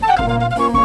Thank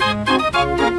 Thank